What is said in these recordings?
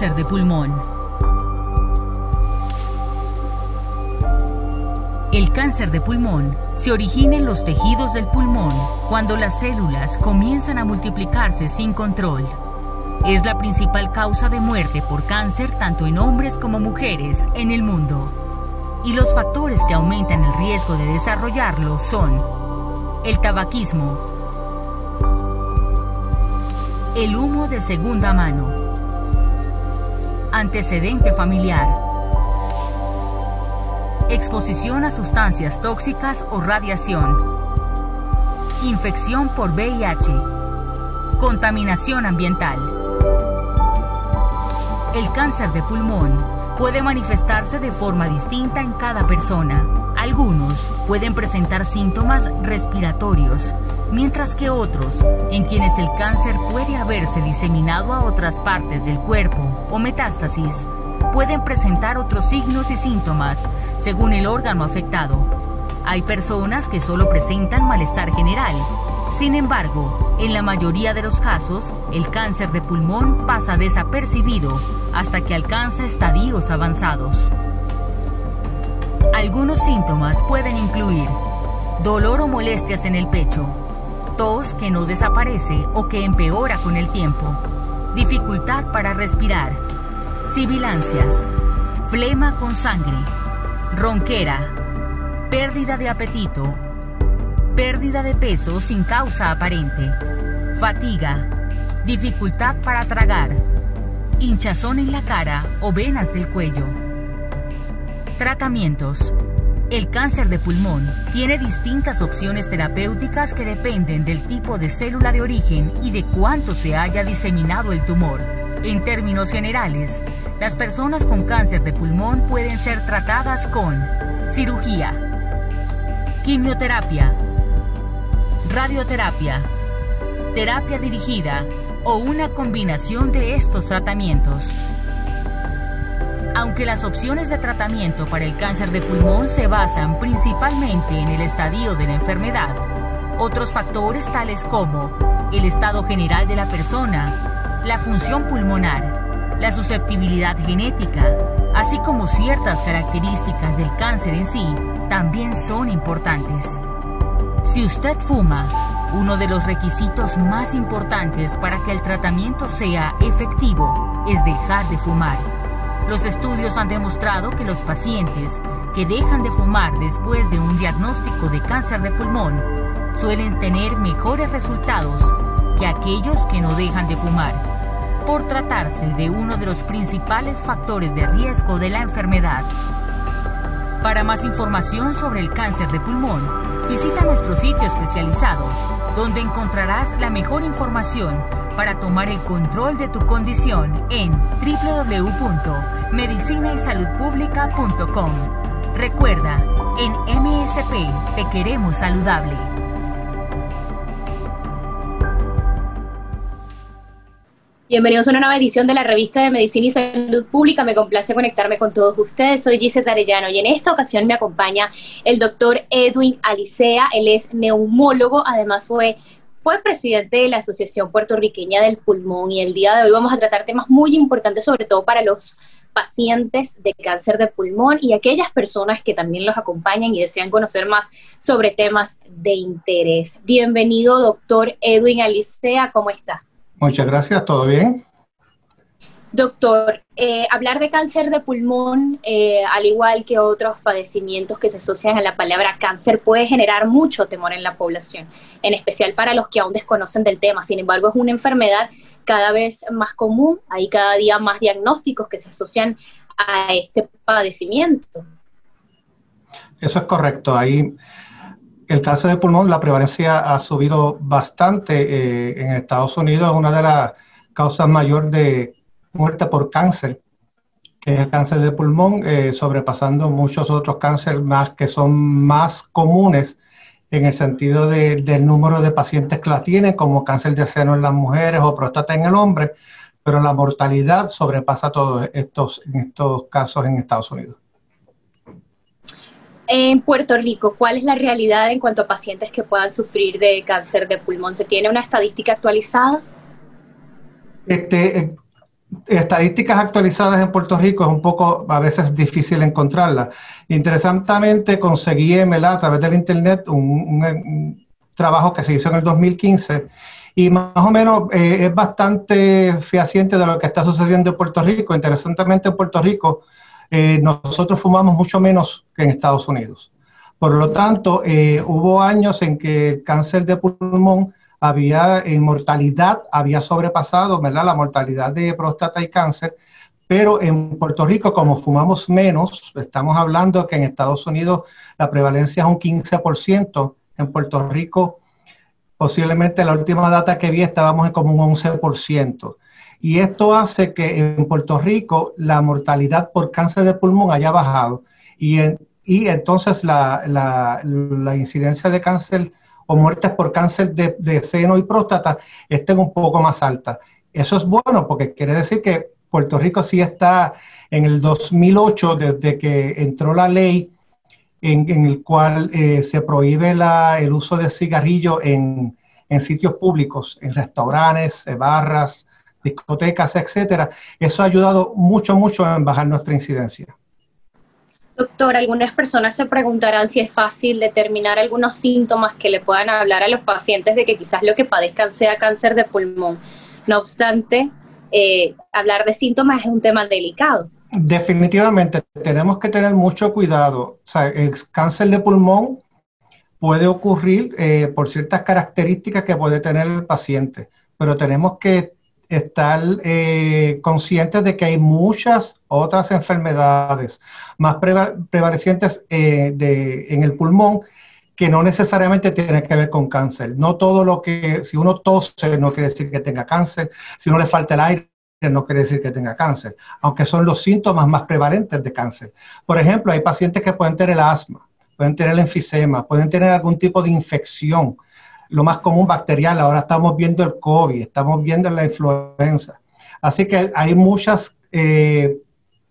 Cáncer de pulmón. El cáncer de pulmón se origina en los tejidos del pulmón cuando las células comienzan a multiplicarse sin control. Es la principal causa de muerte por cáncer tanto en hombres como mujeres en el mundo. Y los factores que aumentan el riesgo de desarrollarlo son el tabaquismo, el humo de segunda mano, antecedente familiar, exposición a sustancias tóxicas o radiación, infección por VIH, contaminación ambiental. El cáncer de pulmón puede manifestarse de forma distinta en cada persona. Algunos pueden presentar síntomas respiratorios, mientras que otros, en quienes el cáncer puede haberse diseminado a otras partes del cuerpo o metástasis, pueden presentar otros signos y síntomas según el órgano afectado. Hay personas que solo presentan malestar general. Sin embargo, en la mayoría de los casos, el cáncer de pulmón pasa desapercibido hasta que alcanza estadios avanzados. Algunos síntomas pueden incluir dolor o molestias en el pecho, tos que no desaparece o que empeora con el tiempo, dificultad para respirar, sibilancias, flema con sangre, ronquera, pérdida de apetito, pérdida de peso sin causa aparente, fatiga, dificultad para tragar, hinchazón en la cara o venas del cuello. Tratamientos. El cáncer de pulmón tiene distintas opciones terapéuticas que dependen del tipo de célula de origen y de cuánto se haya diseminado el tumor. En términos generales, las personas con cáncer de pulmón pueden ser tratadas con cirugía, quimioterapia, radioterapia, terapia dirigida o una combinación de estos tratamientos. Aunque las opciones de tratamiento para el cáncer de pulmón se basan principalmente en el estadio de la enfermedad, otros factores tales como el estado general de la persona, la función pulmonar, la susceptibilidad genética, así como ciertas características del cáncer en sí, también son importantes. Si usted fuma, uno de los requisitos más importantes para que el tratamiento sea efectivo es dejar de fumar. Los estudios han demostrado que los pacientes que dejan de fumar después de un diagnóstico de cáncer de pulmón suelen tener mejores resultados que aquellos que no dejan de fumar, por tratarse de uno de los principales factores de riesgo de la enfermedad. Para más información sobre el cáncer de pulmón, visita nuestro sitio especializado, donde encontrarás la mejor información para tomar el control de tu condición en www.medicinaysaludpublica.com. Recuerda, en MSP te queremos saludable. Bienvenidos a una nueva edición de la revista de Medicina y Salud Pública. Me complace conectarme con todos ustedes. Soy Gisette Arellano y en esta ocasión me acompaña el doctor Edwin Alicea. Él es neumólogo, además fue fue presidente de la Asociación Puertorriqueña del Pulmón y el día de hoy vamos a tratar temas muy importantes, sobre todo para los pacientes de cáncer de pulmón y aquellas personas que también los acompañan y desean conocer más sobre temas de interés. Bienvenido, doctor Edwin Alicea, ¿cómo está? Muchas gracias, ¿todo bien? Doctor, eh, hablar de cáncer de pulmón, eh, al igual que otros padecimientos que se asocian a la palabra cáncer, puede generar mucho temor en la población, en especial para los que aún desconocen del tema. Sin embargo, es una enfermedad cada vez más común, hay cada día más diagnósticos que se asocian a este padecimiento. Eso es correcto. Ahí el cáncer de pulmón, la prevalencia ha subido bastante eh, en Estados Unidos, es una de las causas mayores de muerte por cáncer, que es el cáncer de pulmón, eh, sobrepasando muchos otros cánceres más que son más comunes en el sentido del número de pacientes que la tienen, como cáncer de seno en las mujeres o próstata en el hombre, pero la mortalidad sobrepasa todos estos, en estos casos en Estados Unidos. En Puerto Rico, ¿cuál es la realidad en cuanto a pacientes que puedan sufrir de cáncer de pulmón? ¿Se tiene una estadística actualizada? Este, estadísticas actualizadas en Puerto Rico es un poco, a veces difícil encontrarlas. Interesantemente conseguí a través del internet un, trabajo que se hizo en el 2015 y más o menos eh, es bastante fehaciente de lo que está sucediendo en Puerto Rico. Interesantemente en Puerto Rico eh, nosotros fumamos mucho menos que en Estados Unidos. Por lo tanto, eh, hubo años en que el cáncer de pulmón había en mortalidad, había sobrepasado ¿verdad? la mortalidad de próstata y cáncer, pero en Puerto Rico, como fumamos menos, estamos hablando que en Estados Unidos la prevalencia es un 15%, en Puerto Rico posiblemente la última data que vi estábamos en como un 11%. Y esto hace que en Puerto Rico la mortalidad por cáncer de pulmón haya bajado y, y entonces la, la incidencia de cáncer o muertes por cáncer de, seno y próstata estén un poco más altas. Eso es bueno porque quiere decir que Puerto Rico sí está en el 2008, desde que entró la ley en, el cual eh, se prohíbe el uso de cigarrillo en, en sitios públicos, en restaurantes, barras, discotecas, etcétera. Eso ha ayudado mucho, mucho en bajar nuestra incidencia. Doctor, algunas personas se preguntarán si es fácil determinar algunos síntomas que le puedan hablar a los pacientes de que quizás lo que padezcan sea cáncer de pulmón. No obstante, eh, hablar de síntomas es un tema delicado. Definitivamente, tenemos que tener mucho cuidado. O sea, el cáncer de pulmón puede ocurrir eh, por ciertas características que puede tener el paciente, pero tenemos que estar eh, conscientes de que hay muchas otras enfermedades más prevalecientes eh, de, en el pulmón que no necesariamente tienen que ver con cáncer. No todo lo que, si uno tose no quiere decir que tenga cáncer, si no le falta el aire no quiere decir que tenga cáncer, aunque son los síntomas más prevalentes de cáncer. Por ejemplo, hay pacientes que pueden tener el asma, pueden tener el enfisema, pueden tener algún tipo de infección lo más común bacterial, ahora estamos viendo el COVID, estamos viendo la influenza. Así que hay muchos eh,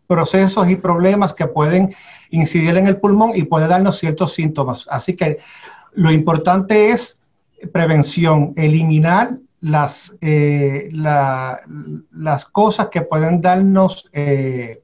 procesos y problemas que pueden incidir en el pulmón y puede darnos ciertos síntomas. Así que lo importante es prevención, eliminar las, eh, las cosas que pueden darnos eh,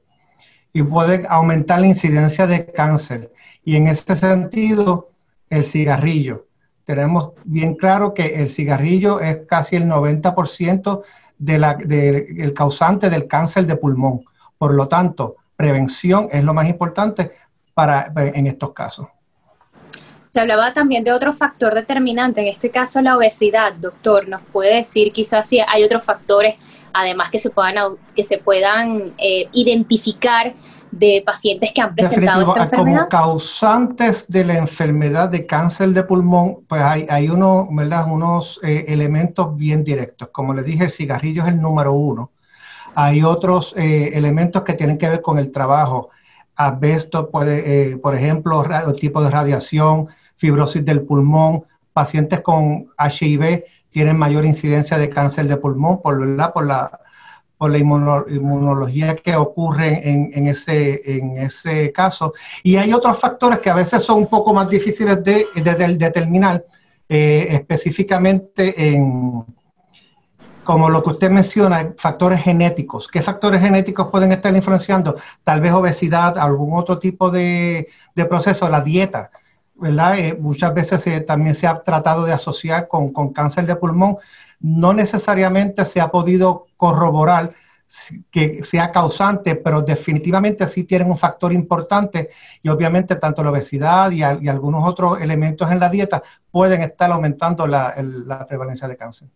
y pueden aumentar la incidencia de cáncer. Y en este sentido, el cigarrillo tenemos bien claro que el cigarrillo es casi el 90% del de causante del cáncer de pulmón. Por lo tanto, prevención es lo más importante para, en estos casos. Se hablaba también de otro factor determinante, en este caso la obesidad, doctor. ¿Nos puede decir quizás si hay otros factores, además que se puedan, que se puedan eh, identificar de pacientes que han presentado esta enfermedad? Como causantes de la enfermedad de cáncer de pulmón, pues hay, hay uno, ¿verdad? unos eh, elementos bien directos. Como les dije, el cigarrillo es el número uno. Hay otros eh, elementos que tienen que ver con el trabajo. Asbesto puede, eh, por ejemplo, el tipo de radiación, fibrosis del pulmón, pacientes con HIV tienen mayor incidencia de cáncer de pulmón por, ¿verdad? por la por la inmunología que ocurre en, ese, en ese caso. Y hay otros factores que a veces son un poco más difíciles de, determinar, eh, específicamente en, como lo que usted menciona, factores genéticos. ¿Qué factores genéticos pueden estar influenciando? Tal vez obesidad, algún otro tipo de, proceso, la dieta. ¿verdad? Eh, muchas veces también se ha tratado de asociar con, con cáncer de pulmón, no necesariamente se ha podido corroborar que sea causante, pero definitivamente sí tienen un factor importante y obviamente tanto la obesidad y, algunos otros elementos en la dieta pueden estar aumentando la, prevalencia de cáncer.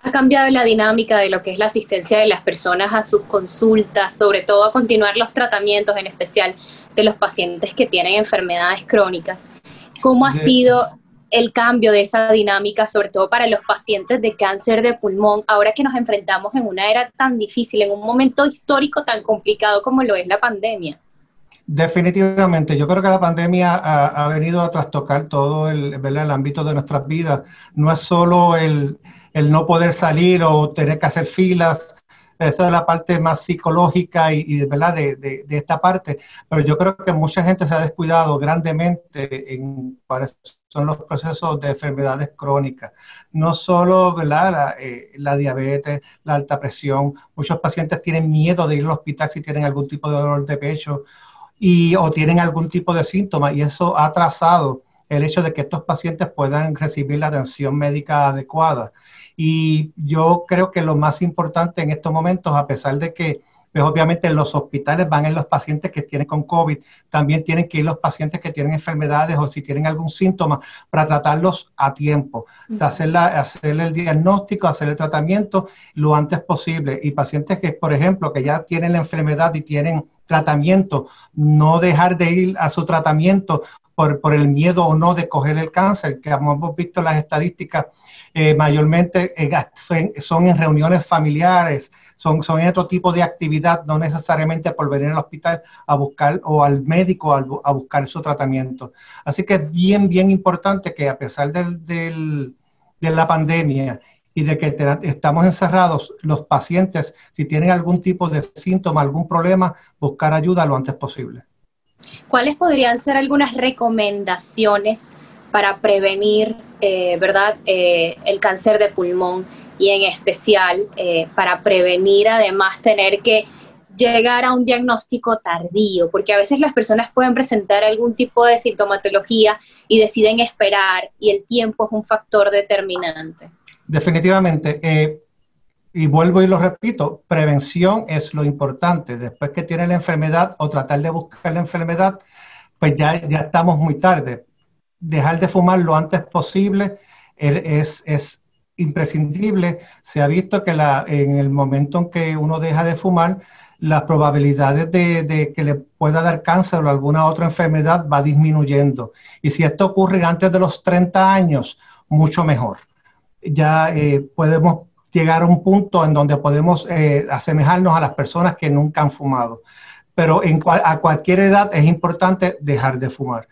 ¿Ha cambiado la dinámica de lo que es la asistencia de las personas a sus consultas, sobre todo a continuar los tratamientos, en especial de los pacientes que tienen enfermedades crónicas? ¿Cómo ha sido el cambio de esa dinámica, sobre todo para los pacientes de cáncer de pulmón, ahora que nos enfrentamos en una era tan difícil, en un momento histórico tan complicado como lo es la pandemia? Definitivamente, yo creo que la pandemia ha, venido a trastocar todo el, el, ámbito de nuestras vidas. No es solo el, el, no poder salir o tener que hacer filas, Esa es la parte más psicológica y, ¿verdad? De, de, esta parte, pero yo creo que mucha gente se ha descuidado grandemente en cuáles son los procesos de enfermedades crónicas. No solo ¿verdad? La, eh, la diabetes, la alta presión, muchos pacientes tienen miedo de ir al hospital si tienen algún tipo de dolor de pecho y, o tienen algún tipo de síntoma y eso ha atrasado el hecho de que estos pacientes puedan recibir la atención médica adecuada. Y yo creo que lo más importante en estos momentos, a pesar de que pues obviamente los hospitales van en los pacientes que tienen con COVID, también tienen que ir los pacientes que tienen enfermedades o si tienen algún síntoma para tratarlos a tiempo, hacer, hacer el diagnóstico, hacer el tratamiento lo antes posible. Y pacientes que, por ejemplo, que ya tienen la enfermedad y tienen tratamiento, no dejar de ir a su tratamiento por, por, el miedo o no de coger el cáncer, que hemos visto las estadísticas, eh, mayormente eh, son en reuniones familiares, son, en otro tipo de actividad, no necesariamente por venir al hospital a buscar o al médico a, buscar su tratamiento. Así que es bien, bien importante que a pesar del, de la pandemia y de que estamos encerrados, los pacientes, si tienen algún tipo de síntoma, algún problema, buscar ayuda lo antes posible. ¿Cuáles podrían ser algunas recomendaciones para prevenir, eh, verdad, eh, el cáncer de pulmón y en especial eh, para prevenir además tener que llegar a un diagnóstico tardío, porque a veces las personas pueden presentar algún tipo de sintomatología y deciden esperar y el tiempo es un factor determinante. Definitivamente y vuelvo y lo repito, prevención es lo importante. Después que tiene la enfermedad o tratar de buscar la enfermedad, pues ya, ya estamos muy tarde. Dejar de fumar lo antes posible es, es imprescindible. Se ha visto que la, en el momento en que uno deja de fumar, las probabilidades de, de, que le pueda dar cáncer o alguna otra enfermedad va disminuyendo. Y si esto ocurre antes de los 30 años, mucho mejor. Ya eh, podemos llegar a un punto en donde podemos eh, asemejarnos a las personas que nunca han fumado. Pero en a cualquier edad es importante dejar de fumar.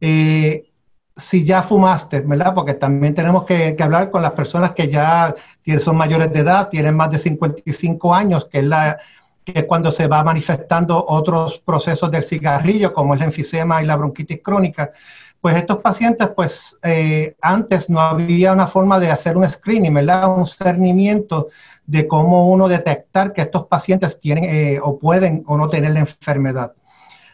Eh, si ya fumaste, ¿verdad? Porque también tenemos que, hablar con las personas que ya son mayores de edad, tienen más de 55 años, que es, la, que es cuando se va manifestando otros procesos del cigarrillo, como el enfisema y la bronquitis crónica pues estos pacientes, pues eh, antes no había una forma de hacer un screening, ¿verdad? Un cernimiento de cómo uno detectar que estos pacientes tienen eh, o pueden o no tener la enfermedad.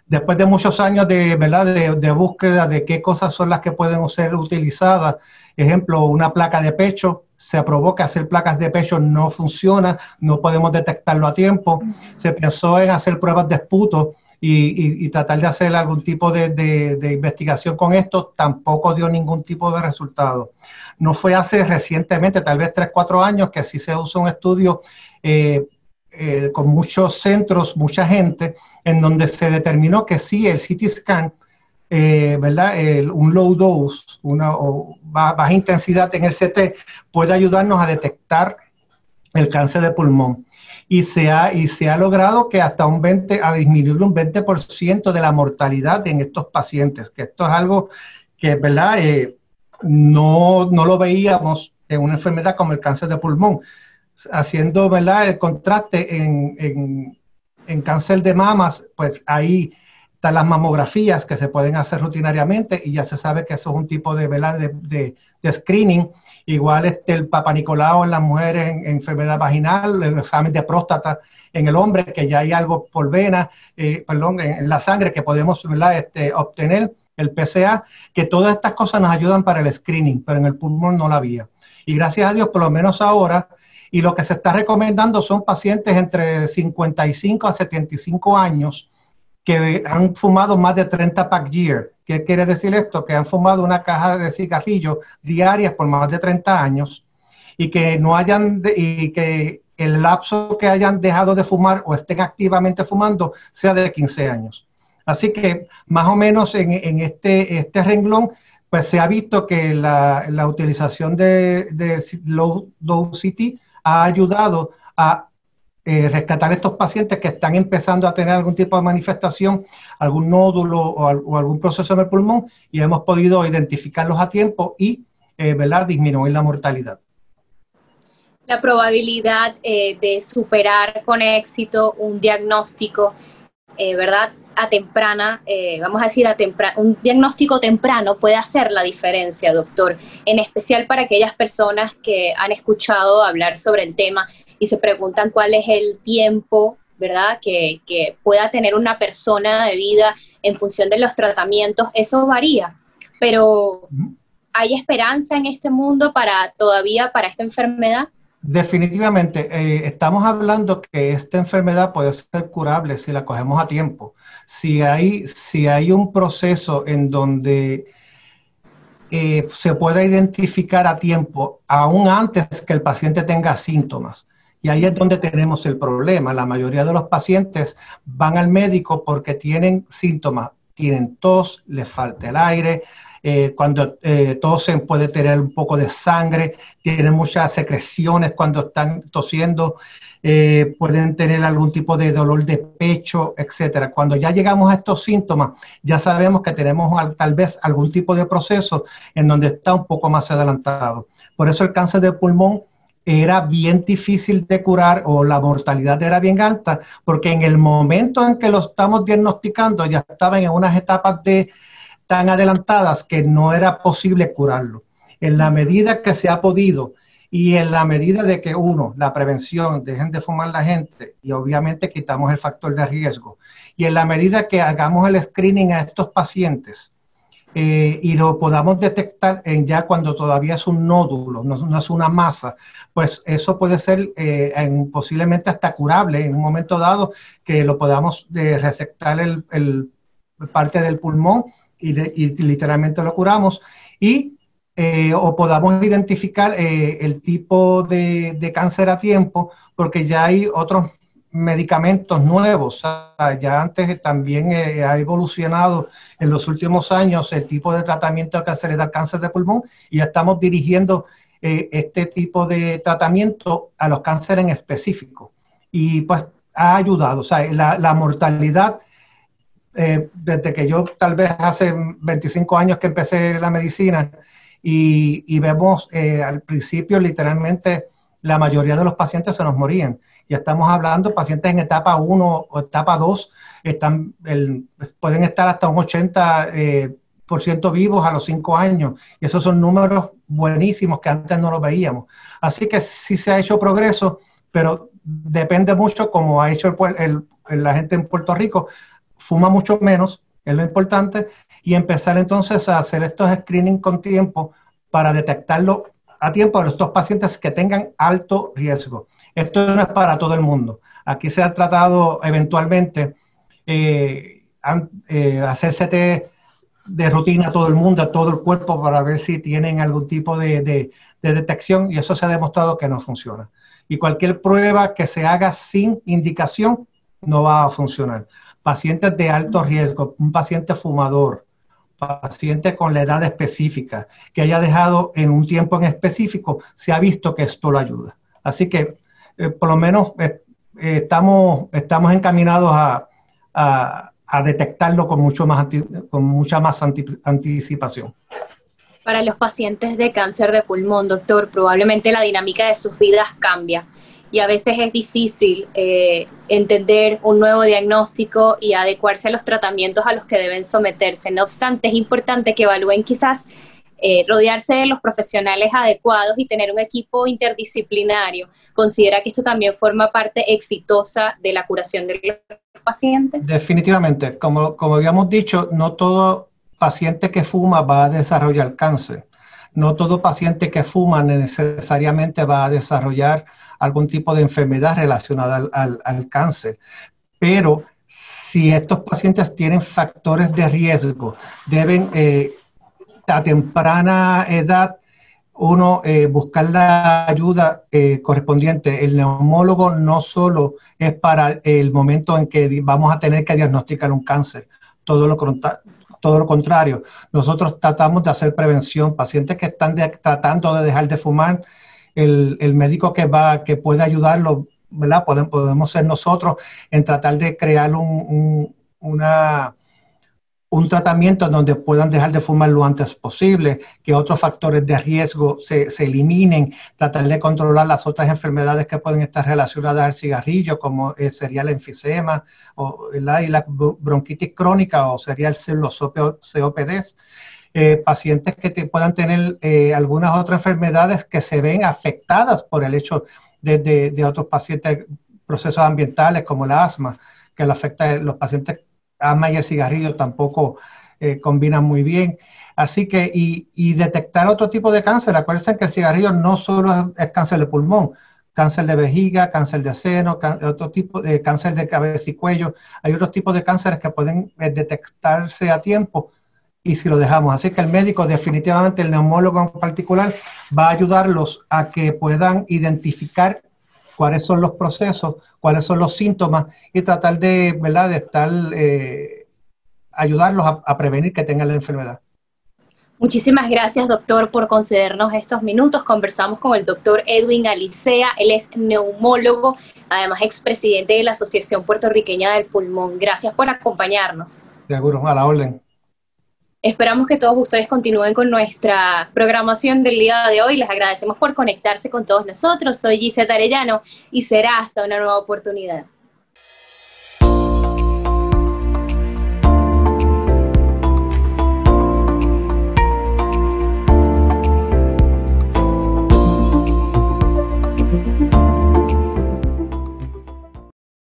Después de muchos años de, ¿verdad? De, búsqueda de qué cosas son las que pueden ser utilizadas, ejemplo, una placa de pecho, se aprobó que hacer placas de pecho no funciona, no podemos detectarlo a tiempo. Se pensó en hacer pruebas de esputo, y, tratar de hacer algún tipo de, investigación con esto, tampoco dio ningún tipo de resultado. No fue hace recientemente, tal vez 3, 4 años, que sí se usó un estudio eh, eh, con muchos centros, mucha gente, en donde se determinó que sí, el CT scan, eh, ¿verdad? un low dose, una baja intensidad en el CT, puede ayudarnos a detectar el cáncer de pulmón y se ha, y se ha logrado que hasta un 20, a disminuir un 20% de la mortalidad en estos pacientes, que esto es algo que, ¿verdad? Eh, no, no lo veíamos en una enfermedad como el cáncer de pulmón. Haciendo, ¿verdad? El contraste en, en, en cáncer de mamas, pues ahí están las mamografías que se pueden hacer rutinariamente y ya se sabe que eso es un tipo de, de, de, screening. Igual este, el papanicolao en las mujeres en, enfermedad vaginal, el examen de próstata en el hombre, que ya hay algo por vena, eh, perdón, en, la sangre que podemos Este, obtener, el PCA, que todas estas cosas nos ayudan para el screening, pero en el pulmón no la había. Y gracias a Dios, por lo menos ahora, y lo que se está recomendando son pacientes entre 55 a 75 años que han fumado más de 30 pack year. ¿Qué quiere decir esto? Que han fumado una caja de cigarrillos diarias por más de 30 años y que no hayan y que el lapso que hayan dejado de fumar o estén activamente fumando sea de 15 años. Así que más o menos en, este, este renglón, pues se ha visto que la, utilización de, Low Dose CT ha ayudado a eh, rescatar estos pacientes que están empezando a tener algún tipo de manifestación, algún nódulo o, algún proceso en el pulmón y hemos podido identificarlos a tiempo y eh, disminuir la mortalidad. la probabilidad eh, de superar con éxito un diagnóstico, eh, ¿verdad? A temprana, vamos a decir, a temprana, un diagnóstico temprano puede hacer la diferencia, doctor, en especial para aquellas personas que han escuchado hablar sobre el tema y se preguntan cuál es el tiempo, ¿verdad?, que, que pueda tener una persona de vida en función de los tratamientos, eso varía, pero ¿hay esperanza en este mundo para todavía para esta enfermedad? Definitivamente, eh, estamos hablando que esta enfermedad puede ser curable si la cogemos a tiempo. Si hay, si hay un proceso en donde eh, se pueda identificar a tiempo, aún antes que el paciente tenga síntomas. Y ahí es donde tenemos el problema. La mayoría de los pacientes van al médico porque tienen síntomas, tienen tos, les falta el aire, eh, cuando eh, tosen puede tener un poco de sangre, tienen muchas secreciones cuando están tosiendo, eh, pueden tener algún tipo de dolor de pecho, etcétera. Cuando ya llegamos a estos síntomas, ya sabemos que tenemos tal vez algún tipo de proceso en donde está un poco más adelantado. Por eso el cáncer de pulmón era bien difícil de curar o la mortalidad era bien alta, porque en el momento en que lo estamos diagnosticando ya estaban en unas etapas de tan adelantadas que no era posible curarlo. En la medida que se ha podido y en la medida de que uno, la prevención, dejen de fumar la gente y obviamente quitamos el factor de riesgo. Y en la medida que hagamos el screening a estos pacientes eh, y lo podamos detectar en ya cuando todavía es un nódulo, no, es una masa, pues eso puede ser eh, posiblemente hasta curable en un momento dado que lo podamos eh, resectar el, el parte del pulmón y, literalmente lo curamos, y eh, o podamos identificar eh, el tipo de, cáncer a tiempo, porque ya hay otros medicamentos nuevos. ya antes también eh, ha evolucionado en los últimos años el tipo de tratamiento que se cáncer de pulmón y ya estamos dirigiendo este tipo de tratamiento a los cánceres en específico. Y pues ha ayudado. O sea, la, mortalidad eh, desde que yo tal vez hace 25 años que empecé la medicina y, vemos eh, al principio literalmente la mayoría de los pacientes se nos morían. Ya estamos hablando pacientes en etapa 1 o etapa 2, están, pueden estar hasta un 80% eh, por ciento vivos a los 5 años. Y esos son números buenísimos que antes no los veíamos. Así que sí se ha hecho progreso, pero depende mucho como ha hecho la gente en Puerto Rico, fuma mucho menos, es lo importante, y empezar entonces a hacer estos screening con tiempo para detectarlo a tiempo a estos pacientes que tengan alto riesgo. Esto no es para todo el mundo. Aquí se ha tratado eventualmente eh, eh, hacer CT de rutina a todo el mundo, a todo el cuerpo, para ver si tienen algún tipo de, de detección y eso se ha demostrado que no funciona. Y cualquier prueba que se haga sin indicación no va a funcionar pacientes de alto riesgo, un paciente fumador, paciente con la edad específica, que haya dejado en un tiempo en específico, se ha visto que esto lo ayuda. Así que eh, por lo menos eh, eh, estamos, estamos encaminados a, detectarlo con, mucho más con mucha más anticipación. Para los pacientes de cáncer de pulmón, doctor, probablemente la dinámica de sus vidas cambia y a veces es difícil eh, entender un nuevo diagnóstico y adecuarse a los tratamientos a los que deben someterse. No obstante, es importante que evalúen quizás eh, rodearse de los profesionales adecuados y tener un equipo interdisciplinario. ¿Considera que esto también forma parte exitosa de la curación de los pacientes? Definitivamente. Como, como habíamos dicho, no todo paciente que fuma va a desarrollar cáncer. No todo paciente que fuma necesariamente va a desarrollar algún tipo de enfermedad relacionada al, cáncer. Pero si estos pacientes tienen factores de riesgo, deben eh, a temprana edad uno eh, buscar la ayuda eh, correspondiente. El neumólogo no solo es para el momento en que vamos a tener que diagnosticar un cáncer, todo lo, todo lo contrario. Nosotros tratamos de hacer prevención. Pacientes que están tratando de dejar de fumar, el, médico que va, que puede ayudarlo, ¿verdad? Podemos, ser nosotros en tratar de crear una, un tratamiento donde puedan dejar de fumar lo antes posible, que otros factores de riesgo se, eliminen, tratar de controlar las otras enfermedades que pueden estar relacionadas al cigarrillo, como eh, sería el enfisema o la, la bronquitis crónica o sería el los COPD. Eh, pacientes que puedan tener eh, algunas otras enfermedades que se ven afectadas por el hecho de, de, otros pacientes, procesos ambientales como el asma, que le afecta los pacientes asma y el cigarrillo tampoco eh, combinan muy bien. Así que, y, detectar otro tipo de cáncer. Acuérdense que el cigarrillo no solo es, cáncer de pulmón, cáncer de vejiga, cáncer de seno, otro tipo de cáncer de cabeza y cuello. Hay otros tipos de cánceres que pueden eh, detectarse a tiempo y si lo dejamos. Así que el médico, definitivamente el neumólogo en particular, va a ayudarlos a que puedan identificar cuáles son los procesos, cuáles son los síntomas y tratar de, ¿verdad? de estar, eh, ayudarlos a, prevenir que tengan la enfermedad. Muchísimas gracias, doctor, por concedernos estos minutos. Conversamos con el doctor Edwin Alicea. Él es neumólogo, además expresidente de la Asociación Puertorriqueña del Pulmón. Gracias por acompañarnos. Seguro, a la orden. Esperamos que todos ustedes continúen con nuestra programación del día de hoy. Les agradecemos por conectarse con todos nosotros. Soy Gisette Arellano y será hasta una nueva oportunidad.